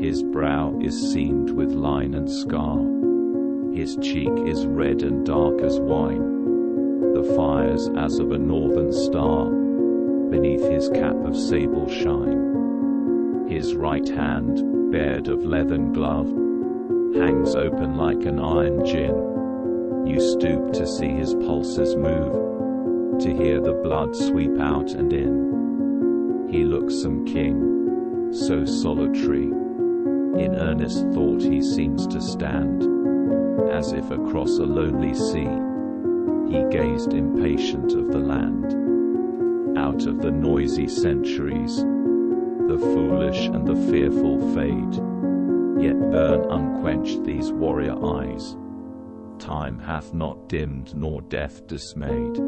His brow is seamed with line and scar. His cheek is red and dark as wine. The fires as of a northern star. Beneath his cap of sable shine. His right hand, bared of leathern glove, hangs open like an iron gin. You stoop to see his pulses move, to hear the blood sweep out and in. He looks some king, so solitary. In earnest thought he seems to stand, as if across a lonely sea. He gazed impatient of the land. Out of the noisy centuries, the foolish and the fearful fade, yet burn unquenched these warrior eyes. Time hath not dimmed nor death dismayed.